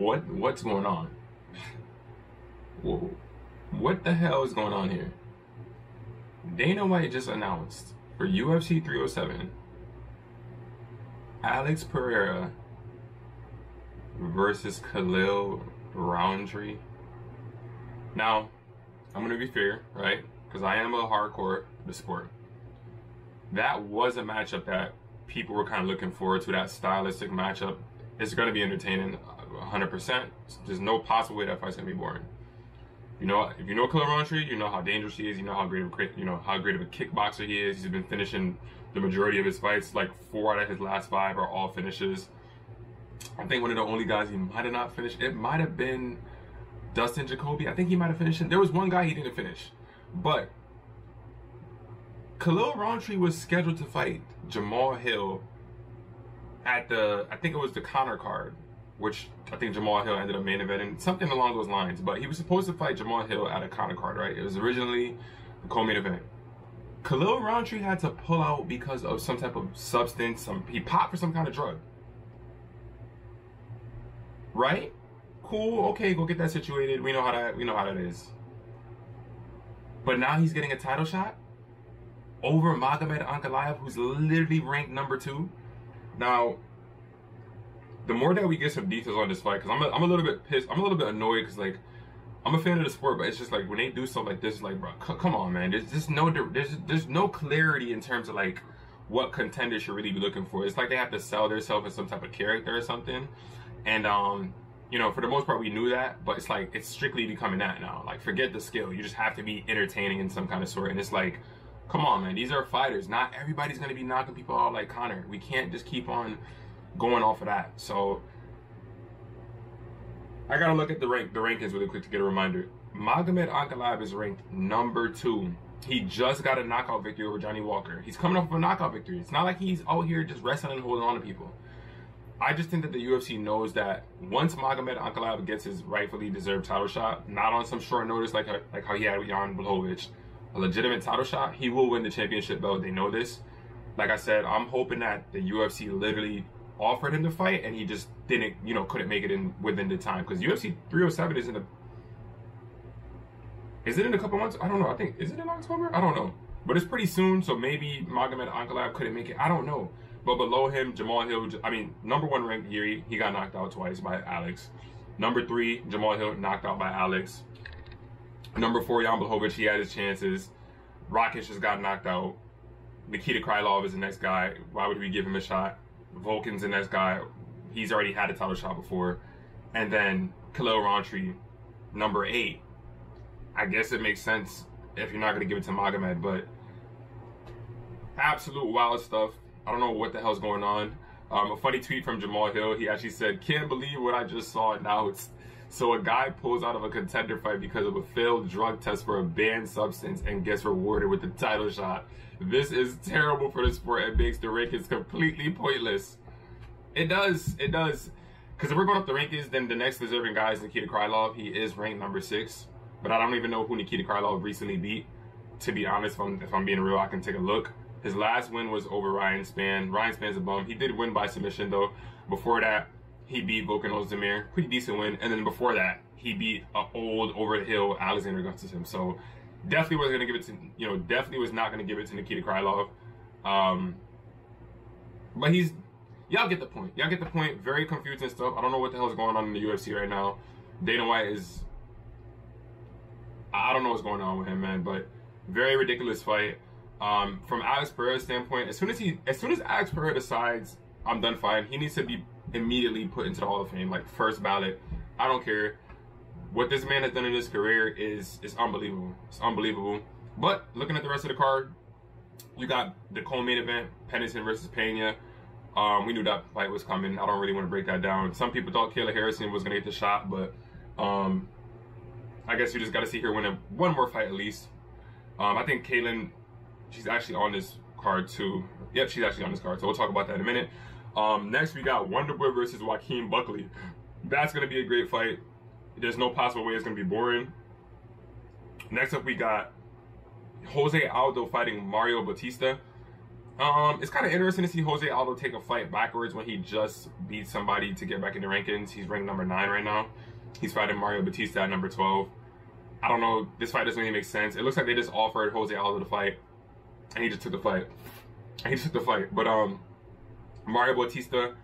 what what's going on? What the hell is going on here? Dana White just announced for UFC 307 Alex Pereira versus Khalil Rountree. Now, I'm gonna be fair, right? Because I am a hardcore the sport. That was a matchup that people were kind of looking forward to. That stylistic matchup. It's gonna be entertaining, 100%. There's no possible way that fight's gonna be boring. You know, if you know Khalil Rountree, you know how dangerous he is. You know how great of a you know how great of a kickboxer he is. He's been finishing the majority of his fights. Like four out of his last five are all finishes. I think one of the only guys he might have not finished. It might have been Dustin Jacoby. I think he might have finished. There was one guy he didn't finish, but Khalil Rountree was scheduled to fight Jamahal Hill at the. I think it was the Conor card, which I think Jamahal Hill ended up main eventing, something along those lines. But he was supposed to fight Jamahal Hill at a Conor card, right? It was originally the co-main event. Khalil Rountree had to pull out because of some type of substance. Some he popped for some kind of drug. Right? Cool. Okay, go get that situated. We know how that. We know how that is. But now he's getting a title shot over Magomed Ankalaev, who's literally ranked number two. Now, the more that we get some details on this fight, because I'm a, I'm a little bit pissed. I'm a little bit annoyed because like I'm a fan of the sport, but it's just like when they do stuff like this, like bro, come on, man. There's just no there's there's no clarity in terms of like what contenders should really be looking for. It's like they have to sell themselves as some type of character or something, and um. You know, for the most part, we knew that, but it's like it's strictly becoming that now. Like, forget the skill; you just have to be entertaining in some kind of sort. And it's like, come on, man, these are fighters. Not everybody's gonna be knocking people out like Conor. We can't just keep on going off of that. So I gotta look at the rank the rankings really quick to get a reminder. Magomed Ankalaev is ranked number two. He just got a knockout victory over Johnny Walker. He's coming off of a knockout victory. It's not like he's out here just wrestling and holding on to people. I just think that the UFC knows that once Magomed Ankalaev gets his rightfully deserved title shot, not on some short notice like like how he had with Jan Blachowicz, a legitimate title shot, he will win the championship belt. They know this. Like I said, I'm hoping that the UFC literally offered him the fight and he just didn't, you know, couldn't make it in within the time because UFC 307 is in a. Is it in a couple months? I don't know. I think is it in October? I don't know, but it's pretty soon. So maybe Magomed Ankalaev couldn't make it. I don't know. But below him, Jamahal Hill. I mean, number one ranked Yuri, he got knocked out twice by Alex. Number three, Jamahal Hill knocked out by Alex. Number four, Jan Blachowicz, he had his chances. Rakic just got knocked out. Nikita Krylov is the next guy. Why would we give him a shot? Volkan's the next guy. He's already had a title shot before. And then Khalil Rountree, number eight. I guess it makes sense if you're not going to give it to Magomed, but absolute wild stuff. I don't know what the hell's going on. Um, a funny tweet from Jamahal Hill. He actually said, "Can't believe what I just saw." Now it's so a guy pulls out of a contender fight because of a failed drug test for a banned substance and gets rewarded with the title shot. This is terrible for the sport and makes the rankings completely pointless. It does. It does. Because if we're going up the rankings, then the next deserving guy is Nikita Krylov. He is ranked number six, but I don't even know who Nikita Krylov recently beat. To be honest, if I'm, if I'm being real, I can take a look. His last win was over Ryan Spann. Ryan Spann's a bum. He did win by submission though. Before that, he beat Volkan Ozdemir. Pretty decent win. And then before that, he beat a old over the hill Alexander Gustafsson. So definitely was gonna give it to you know definitely was not gonna give it to Nikita Krylov. Um, but he's y'all get the point. Y'all get the point. Very confusing stuff. I don't know what the hell is going on in the UFC right now. Dana White is I don't know what's going on with him, man. But very ridiculous fight. Um, from Alex Pereira's standpoint, as soon as he, as soon as Alex Pereira decides I'm done fighting, he needs to be immediately put into the Hall of Fame, like first ballot. I don't care. What this man has done in his career is is unbelievable. It's unbelievable. But looking at the rest of the card, you got the co-main event, Pennington versus Pena. Um, we knew that fight was coming. I don't really want to break that down. Some people thought Kayla Harrison was gonna get the shot, but um, I guess you just got to see her win one more fight at least. Um, I think Kaylin She's actually on this card too. Yep, she's actually on this card. So we'll talk about that in a minute. Um, next, we got Wonderboy versus Joaquin Buckley. That's going to be a great fight. There's no possible way it's going to be boring. Next up, we got Jose Aldo fighting Mario Bautista. Um, it's kind of interesting to see Jose Aldo take a fight backwards when he just beat somebody to get back in the rankings. He's ranked number nine right now. He's fighting Mario Bautista at number 12. I don't know. This fight doesn't really make sense. It looks like they just offered Jose Aldo the fight, and he just took the fight. And he took the fight. But um, Mario Bautista,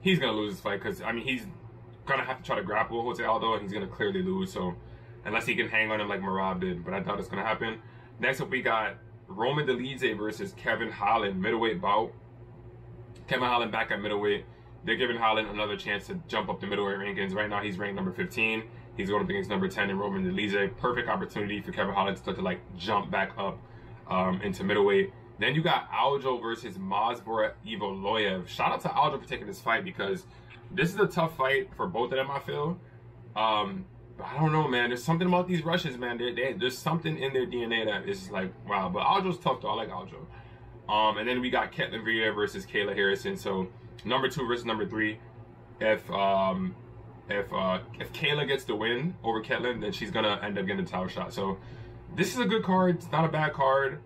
he's gonna lose this fight because I mean he's gonna have to try to grapple Jose Aldo, and he's gonna clearly lose. So unless he can hang on him like Merab did, but I doubt it's gonna happen. Next up, we got Roman Dolidze versus Kevin Holland, middleweight bout. Kevin Holland back at middleweight. They're giving Holland another chance to jump up the middleweight rankings. Right now, he's ranked number 15. He's going up against number 10 in Roman Dolidze. Perfect opportunity for Kevin Holland to start to like jump back up um, into middleweight. Then you got Aljo versus Movsar Evloev. Shout out to Aljo for taking this fight because this is a tough fight for both of them, I feel. Um, I don't know, man. There's something about these Russians, man. They, they, there's something in their DNA that is like, wow. But Aljo's tough, though. I like Aljo. Um, and then we got Ketlen Vieira versus Kayla Harrison. So number two versus number three. If um, if uh, if Kayla gets the win over Ketlen, then she's gonna end up getting a title shot. So this is a good card. It's not a bad card.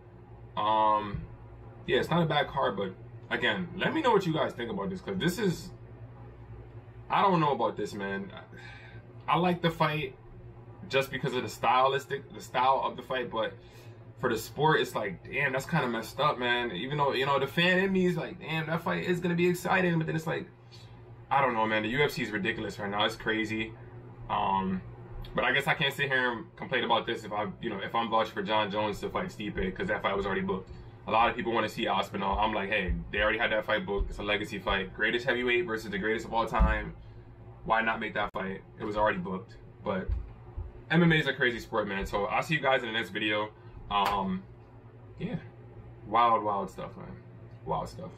Um, yeah, it's not a bad card. But again, let me know what you guys think about this because this is. I don't know about this, man. I like the fight just because of the stylistic, the style of the fight, but for the sport, it's like, damn, that's kind of messed up, man. Even though, you know, the fan in me is like, damn, that fight is going to be exciting, but then it's like, I don't know, man. The UFC is ridiculous right now. It's crazy. Um, but I guess I can't sit here and complain about this if I, you know, if I'm vouching for Jon Jones to fight Stipe because that fight was already booked. A lot of people want to see Aspinall. I'm like, hey, they already had that fight booked. It's a legacy fight, greatest heavyweight versus the greatest of all time. Why not make that fight? It was already booked. But MMA is a crazy sport, man. So I'll see you guys in the next video. Um, yeah, wild, wild stuff, man. Wild stuff.